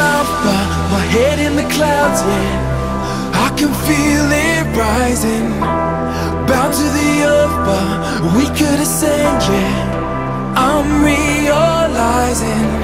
I'm my head in the clouds, yeah. I can feel it rising. Bound to the earth, but we could ascend, yeah. I'm realizing